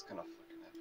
It's of fucking heavy.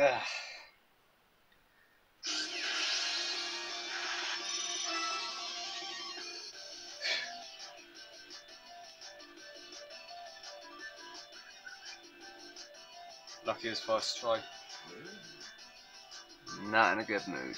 Ugh. Lucky his first try. Not in a good mood.